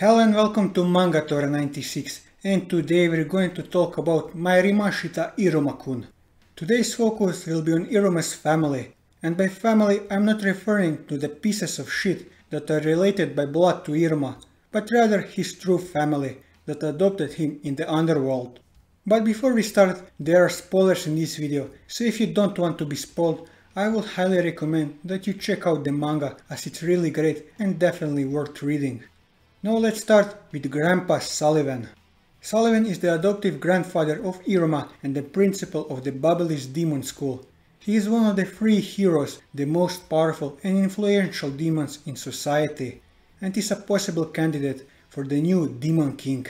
Hello and welcome to Mangatora 96 and today we're going to talk about Mairimashita Iruma-kun. Today's focus will be on Iruma's family and by family I'm not referring to the pieces of shit that are related by blood to Iruma but rather his true family that adopted him in the underworld. But before we start, there are spoilers in this video, so if you don't want to be spoiled, I would highly recommend that you check out the manga as it's really great and definitely worth reading. Now let's start with Grandpa Sullivan. Sullivan is the adoptive grandfather of Iruma and the principal of the Babyls Demon School. He is one of the three heroes, the most powerful and influential demons in society, and is a possible candidate for the new Demon King.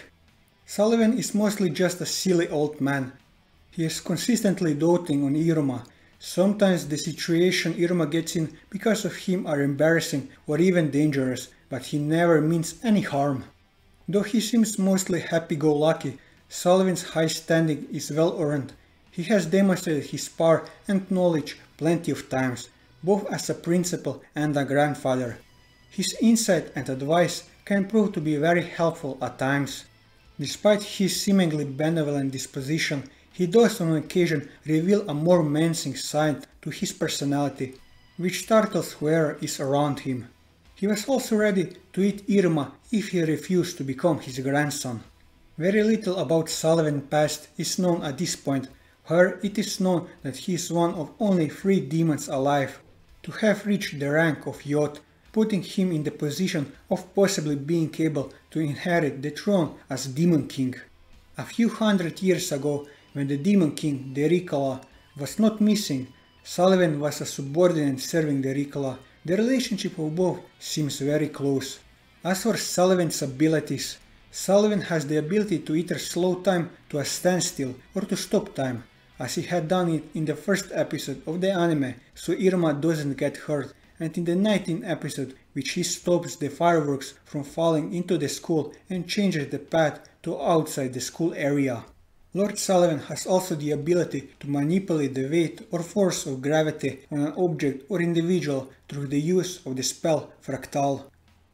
Sullivan is mostly just a silly old man. He is consistently doting on Iruma. Sometimes the situation Iruma gets in because of him are embarrassing or even dangerous, but he never means any harm. Though he seems mostly happy-go-lucky, Sullivan's high standing is well earned. He has demonstrated his power and knowledge plenty of times, both as a principal and a grandfather. His insight and advice can prove to be very helpful at times. Despite his seemingly benevolent disposition, he does on occasion reveal a more menacing side to his personality, which startles whoever is around him. He was also ready to eat Iruma if he refused to become his grandson. Very little about Sullivan's past is known at this point, however it is known that he is one of only three demons alive to have reached the rank of Yod putting him in the position of possibly being able to inherit the throne as Demon King. A few hundred years ago, when the Demon King, Delkira, was not missing, Sullivan was a subordinate serving Delkira. The relationship of both seems very close. As for Sullivan's abilities, Sullivan has the ability to either slow time to a standstill or to stop time, as he had done it in the first episode of the anime so Iruma doesn't get hurt and in the 19th episode which he stops the fireworks from falling into the school and changes the path to outside the school area. Lord Sullivan has also the ability to manipulate the weight or force of gravity on an object or individual through the use of the spell Fractal.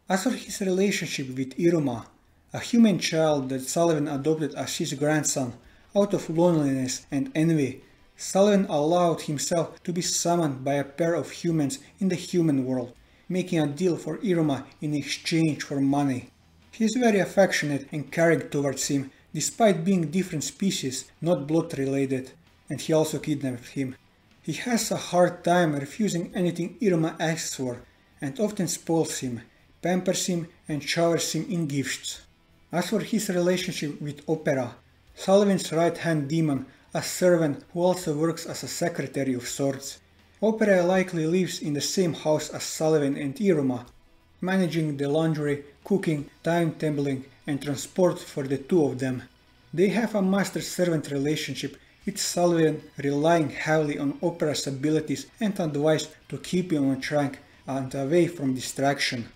As for his relationship with Iruma, a human child that Sullivan adopted as his grandson out of loneliness and envy, Sullivan allowed himself to be summoned by a pair of humans in the human world, making a deal for Iruma in exchange for money. He is very affectionate and caring towards him, despite being different species, not blood related, and he also kidnapped him. He has a hard time refusing anything Iruma asks for, and often spoils him, pampers him and showers him in gifts. As for his relationship with Opera, Sullivan's right-hand demon a servant who also works as a secretary of sorts. Opera likely lives in the same house as Sullivan and Iruma, managing the laundry, cooking, timetabling and transport for the two of them. They have a master-servant relationship with Sullivan relying heavily on Opera's abilities and advice to keep him on track and away from distraction.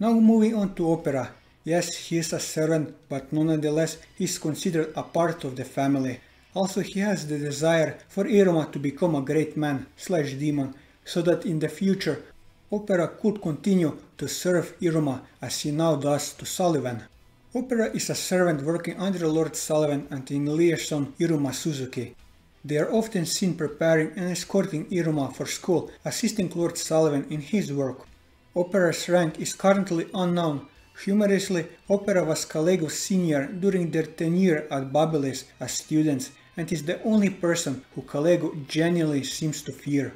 Now moving on to Opera. Yes, he is a servant, but nonetheless he is considered a part of the family. Also he has the desire for Iruma to become a great man slash demon so that in the future Opera could continue to serve Iruma as he now does to Sullivan. Opera is a servant working under Lord Sullivan and in liaison Iruma Suzuki. They are often seen preparing and escorting Iruma for school, assisting Lord Sullivan in his work. Opera's rank is currently unknown. Humorously, Opera was Kalego's senior during their tenure at Babyls as students and is the only person who Kalego genuinely seems to fear.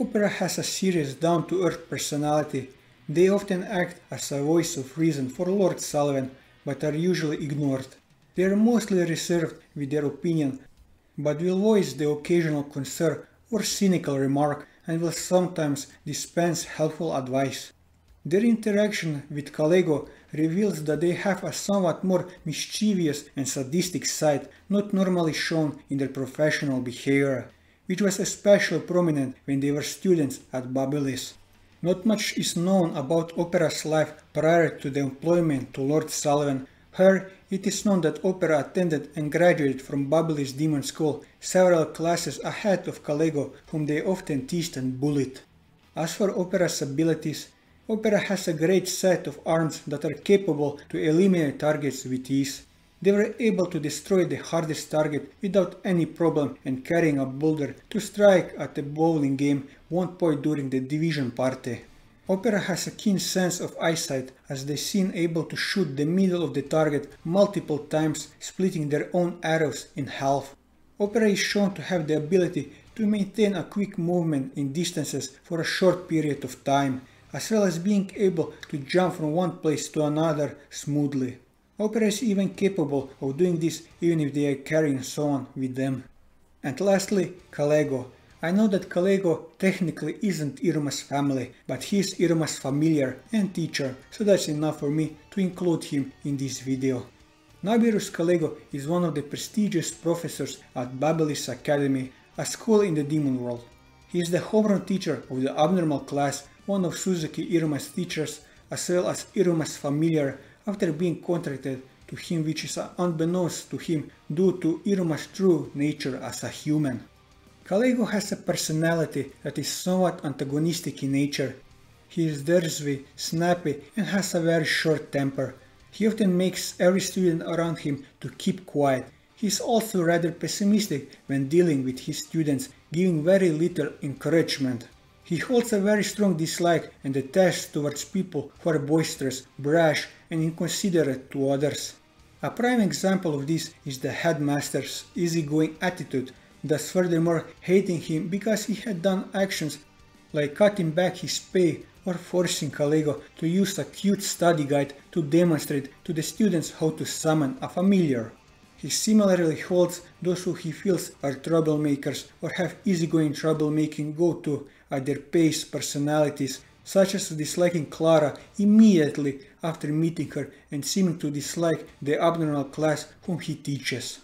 Opera has a serious down-to-earth personality. They often act as a voice of reason for Lord Sullivan, but are usually ignored. They are mostly reserved with their opinion, but will voice the occasional concern or cynical remark and will sometimes dispense helpful advice. Their interaction with Kalego reveals that they have a somewhat more mischievous and sadistic side not normally shown in their professional behavior, which was especially prominent when they were students at Babyls. Not much is known about Opera's life prior to the employment to Lord Sullivan. Here, it is known that Opera attended and graduated from Babyls Demon School several classes ahead of Kalego, whom they often teased and bullied. As for Opera's abilities, Opera has a great set of arms that are capable to eliminate targets with ease. They were able to destroy the hardest target without any problem and carrying a boulder to strike at a bowling game one point during the division party. Opera has a keen sense of eyesight as they seem able to shoot the middle of the target multiple times splitting their own arrows in half. Opera is shown to have the ability to maintain a quick movement in distances for a short period of time, as well as being able to jump from one place to another smoothly. Opera is even capable of doing this even if they are carrying someone with them. And lastly, Kalego. I know that Kalego technically isn't Iruma's family, but he is Iruma's familiar and teacher, so that's enough for me to include him in this video. Naberius Kalego is one of the prestigious professors at Babyls Academy, a school in the demon world. He is the homeroom teacher of the abnormal class, one of Suzuki Iruma's teachers, as well as Iruma's familiar after being contracted to him which is unbeknownst to him due to Iruma's true nature as a human. Kalego has a personality that is somewhat antagonistic in nature. He is dirty, snappy and has a very short temper. He often makes every student around him to keep quiet. He is also rather pessimistic when dealing with his students, giving very little encouragement. He holds a very strong dislike and detest towards people who are boisterous, brash and inconsiderate to others. A prime example of this is the headmaster's easygoing attitude, thus furthermore hating him because he had done actions like cutting back his pay or forcing Kalego to use a cute study guide to demonstrate to the students how to summon a familiar. He similarly holds those who he feels are troublemakers or have easygoing troublemaking go to at their pace personalities, such as disliking Clara immediately after meeting her and seeming to dislike the abnormal class whom he teaches.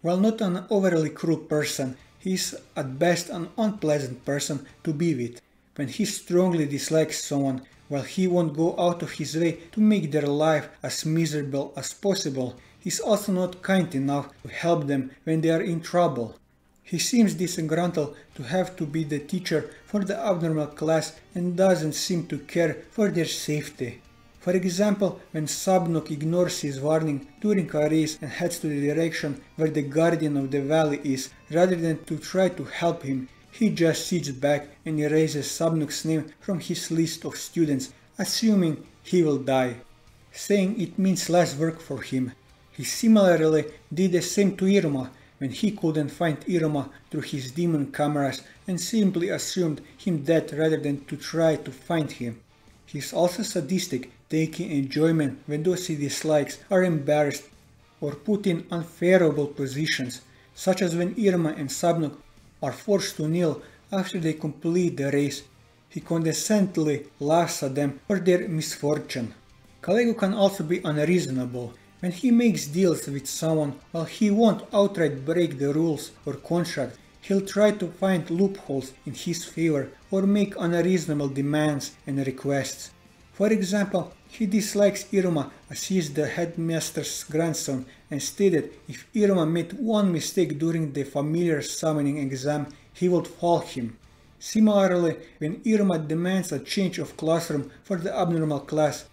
While not an overly cruel person, he is at best an unpleasant person to be with. When he strongly dislikes someone, while he won't go out of his way to make their life as miserable as possible, he's also not kind enough to help them when they are in trouble. He seems disgruntled to have to be the teacher for the abnormal class and doesn't seem to care for their safety. For example, when Sabnok ignores his warning during a race and heads to the direction where the guardian of the valley is, rather than to try to help him, he just sits back and erases Sabnok's name from his list of students, assuming he will die, saying it means less work for him. He similarly did the same to Iruma, when he couldn't find Iruma through his demon cameras and simply assumed him dead rather than to try to find him. He is also sadistic, taking enjoyment when those he dislikes are embarrassed or put in unfavorable positions, such as when Iruma and Sabnok are forced to kneel after they complete the race. He condescendingly laughs at them for their misfortune. Kalego can also be unreasonable, when he makes deals with someone, while he won't outright break the rules or contract, he'll try to find loopholes in his favor or make unreasonable demands and requests. For example, he dislikes Iruma as he is the headmaster's grandson and stated if Iruma made one mistake during the familiar summoning exam, he would fall him. Similarly, when Iruma demands a change of classroom for the abnormal class,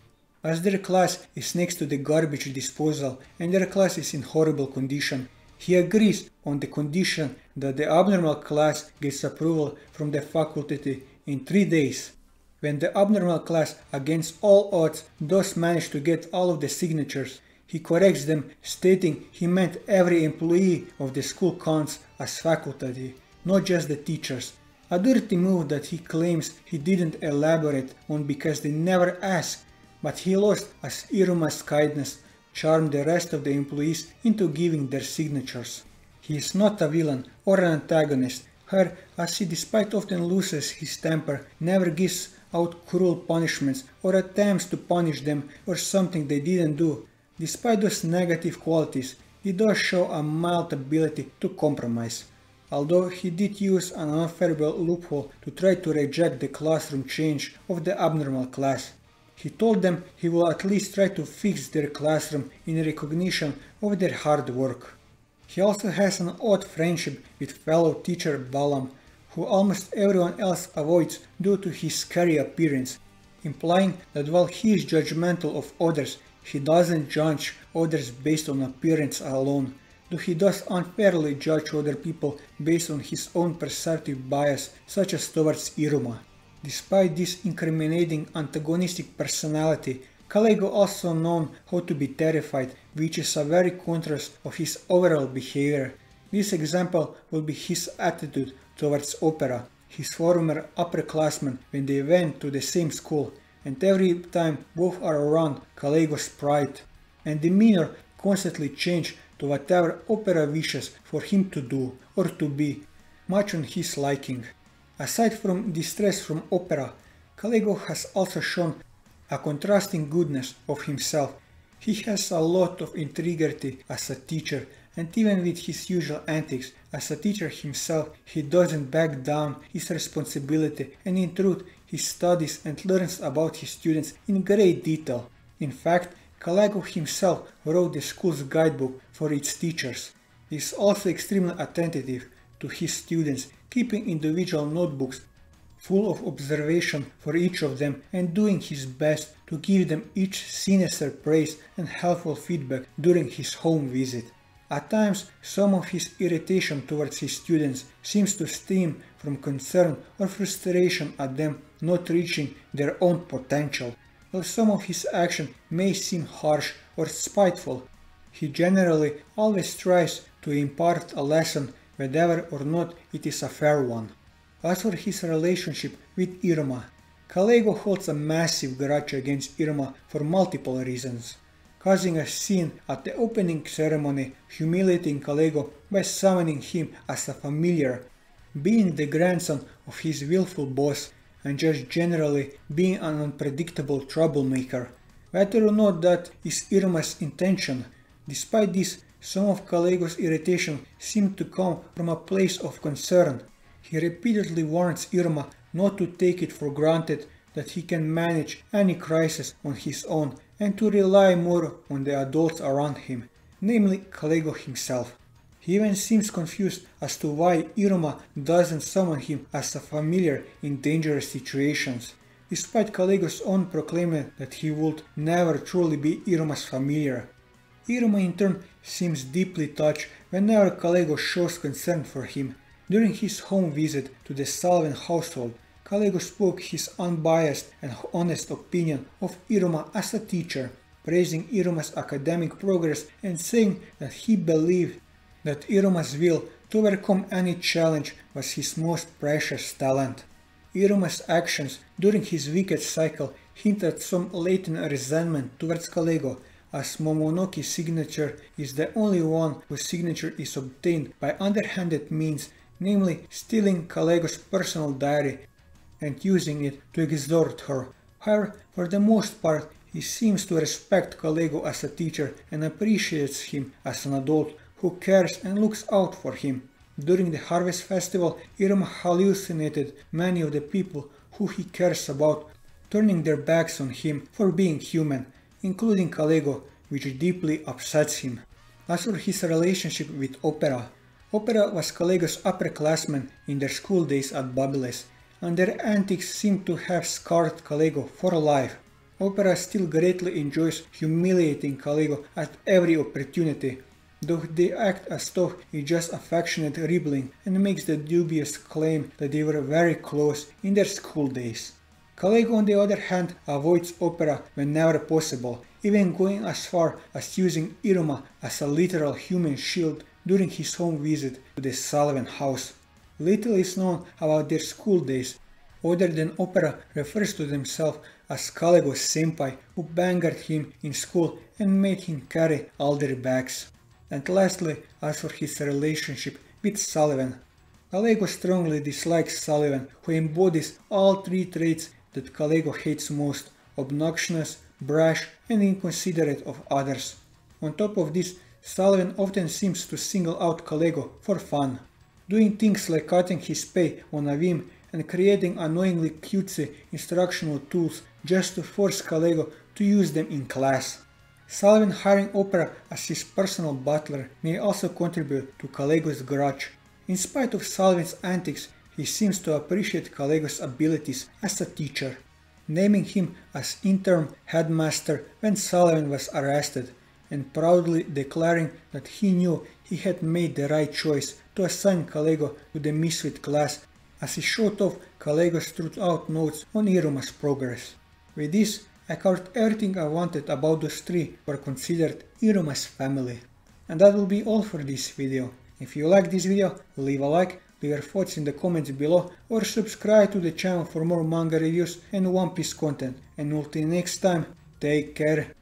as their class is next to the garbage disposal and their class is in horrible condition. He agrees on the condition that the abnormal class gets approval from the faculty in three days. When the abnormal class, against all odds, does manage to get all of the signatures, he corrects them, stating he meant every employee of the school counts as faculty, not just the teachers. A dirty move that he claims he didn't elaborate on because they never asked but he lost as Iruma's kindness charmed the rest of the employees into giving their signatures. He is not a villain or an antagonist, her as he despite often loses his temper, never gives out cruel punishments or attempts to punish them for something they didn't do. Despite those negative qualities, he does show a mild ability to compromise. Although he did use an unfavorable loophole to try to reject the classroom change of the abnormal class, he told them he will at least try to fix their classroom in recognition of their hard work. He also has an odd friendship with fellow teacher Balam, who almost everyone else avoids due to his scary appearance. implying that while he is judgmental of others, he doesn't judge others based on appearance alone, though he does unfairly judge other people based on his own perceptive bias, such as towards Iruma. Despite this incriminating antagonistic personality, Kalego also known how to be terrified, which is a very contrast of his overall behavior. This example will be his attitude towards opera, his former upperclassmen when they went to the same school, and every time both are around, Kalego's pride and demeanor constantly change to whatever opera wishes for him to do or to be, much on his liking. Aside from distress from opera, Kalego has also shown a contrasting goodness of himself. He has a lot of integrity as a teacher and even with his usual antics, as a teacher himself, he doesn't back down his responsibility and in truth, he studies and learns about his students in great detail. In fact, Kalego himself wrote the school's guidebook for its teachers. He is also extremely attentive to his students, keeping individual notebooks full of observation for each of them and doing his best to give them each sinister praise and helpful feedback during his home visit. At times, some of his irritation towards his students seems to stem from concern or frustration at them not reaching their own potential. While some of his action may seem harsh or spiteful, he generally always tries to impart a lesson whether or not it is a fair one. As for his relationship with Iruma, Kalego holds a massive grudge against Iruma for multiple reasons causing a scene at the opening ceremony, humiliating Kalego by summoning him as a familiar, being the grandson of his willful boss, and just generally being an unpredictable troublemaker. Whether or not that is Iruma's intention, despite this, some of Kalego's irritation seemed to come from a place of concern. He repeatedly warns Iruma not to take it for granted that he can manage any crisis on his own and to rely more on the adults around him, namely Kalego himself. He even seems confused as to why Iruma doesn't summon him as a familiar in dangerous situations, despite Kalego's own proclaiming that he would never truly be Iruma's familiar. Iruma in turn seems deeply touched whenever Kalego shows concern for him. During his home visit to the Sullivan household, Kalego spoke his unbiased and honest opinion of Iruma as a teacher, praising Iruma's academic progress and saying that he believed that Iruma's will to overcome any challenge was his most precious talent. Iruma's actions during his wicked cycle hinted some latent resentment towards Kalego, as Momonoki's signature is the only one whose signature is obtained by underhanded means, namely stealing Kalego's personal diary and using it to exhort her. However, for the most part, he seems to respect Kalego as a teacher and appreciates him as an adult who cares and looks out for him. During the Harvest Festival, Iruma hallucinated many of the people who he cares about, turning their backs on him for being human, including Kalego, which deeply upsets him. As for his relationship with Opera, Opera was Kalego's upperclassman in their school days at Babyls, and their antics seem to have scarred Kalego for life. Opera still greatly enjoys humiliating Kalego at every opportunity, though they act as though it's just affectionate ribbling and makes the dubious claim that they were very close in their school days. Kalego on the other hand avoids opera whenever possible, even going as far as using Iruma as a literal human shield during his home visit to the Sullivan house. Little is known about their school days, other than Opera refers to themselves as Kalego's senpai who banged him in school and made him carry all their bags. And lastly, as for his relationship with Sullivan. Kalego strongly dislikes Sullivan, who embodies all three traits that Kalego hates most obnoxious, brash, and inconsiderate of others. On top of this, Sullivan often seems to single out Kalego for fun doing things like cutting his pay on a whim and creating annoyingly cutesy instructional tools just to force Kalego to use them in class. Sullivan hiring Opera as his personal butler may also contribute to Kalego's grudge. In spite of Sullivan's antics, he seems to appreciate Kalego's abilities as a teacher. naming him as interim headmaster when Sullivan was arrested, and proudly declaring that he knew he had made the right choice to assign Kalego to the Misfit class as he showed off Kalego's throughout notes on Iruma's progress. With this, I covered everything I wanted about those three were considered Iruma's family. And that will be all for this video. If you like this video, leave a like, leave your thoughts in the comments below or subscribe to the channel for more manga reviews and One Piece content. And until next time, take care.